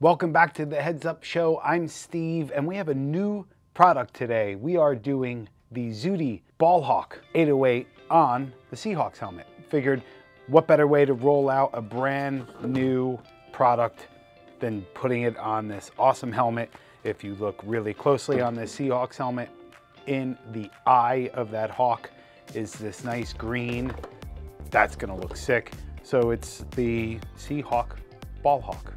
Welcome back to the Heads Up Show. I'm Steve, and we have a new product today. We are doing the Zuti Ballhawk 808 on the Seahawks helmet. Figured what better way to roll out a brand new product than putting it on this awesome helmet. If you look really closely on this Seahawks helmet, in the eye of that hawk is this nice green. That's gonna look sick. So it's the Seahawk Ballhawk.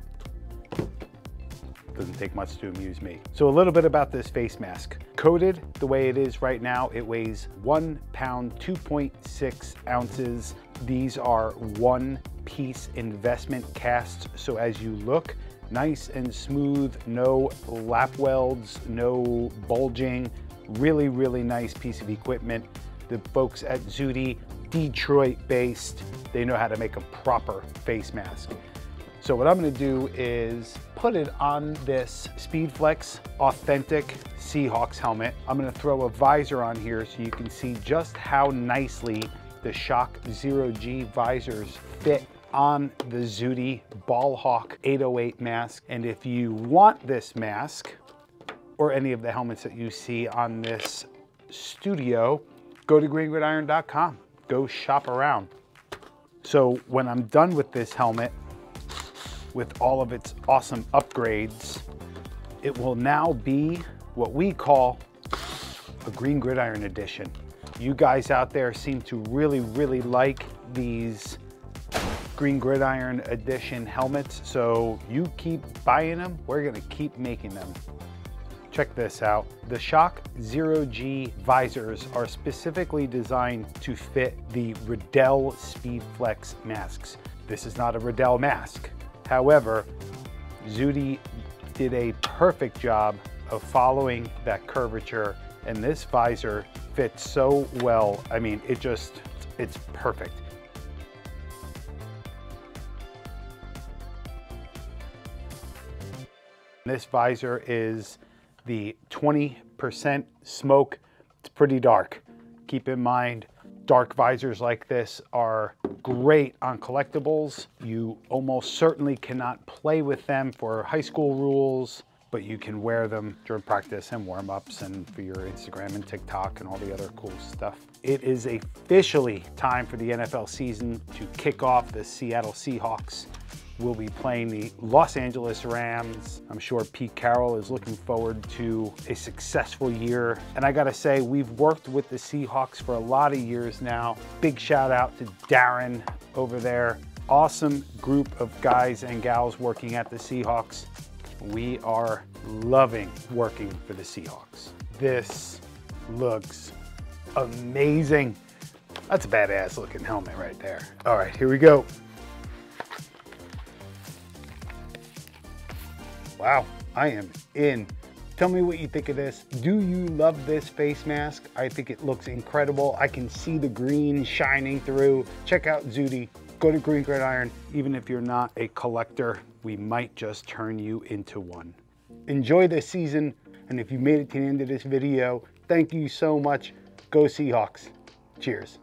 Doesn't take much to amuse me. So a little bit about this face mask. Coated the way it is right now, it weighs one pound, 2.6 ounces. These are one piece investment casts. So as you look, nice and smooth, no lap welds, no bulging, really, really nice piece of equipment. The folks at Zuti, Detroit based, they know how to make a proper face mask. So what I'm gonna do is put it on this Speedflex Authentic Seahawks helmet. I'm gonna throw a visor on here so you can see just how nicely the SHOC Zero G visors fit on the Zuti Ballhawk 808 mask. And if you want this mask, or any of the helmets that you see on this studio, go to greengridiron.com. Go shop around. So when I'm done with this helmet, with all of its awesome upgrades, it will now be what we call a Green Gridiron edition. You guys out there seem to really, really like these Green Gridiron edition helmets. So you keep buying them, we're gonna keep making them. Check this out. The SHOC Zero G visors are specifically designed to fit the Riddell Speedflex masks. This is not a Riddell mask. However, Zuti did a perfect job of following that curvature and this visor fits so well. I mean, it just, it's perfect. This visor is the 20% smoke. It's pretty dark. Keep in mind, dark visors like this are great on collectibles. You almost certainly cannot play with them for high school rules, but you can wear them during practice and warm-ups and for your Instagram and TikTok and all the other cool stuff. It is officially time for the NFL season to kick off the Seattle Seahawks We'll be playing the Los Angeles Rams. I'm sure Pete Carroll is looking forward to a successful year. And I gotta say, we've worked with the Seahawks for a lot of years now. Big shout out to Darren over there. Awesome group of guys and gals working at the Seahawks. We are loving working for the Seahawks. This looks amazing. That's a badass looking helmet right there. All right, here we go. Wow, I am in. Tell me what you think of this. Do you love this face mask? I think it looks incredible. I can see the green shining through. Check out Zuti. Go to Green Gridiron. Even if you're not a collector, we might just turn you into one. Enjoy this season. And if you made it to the end of this video, thank you so much. Go Seahawks. Cheers.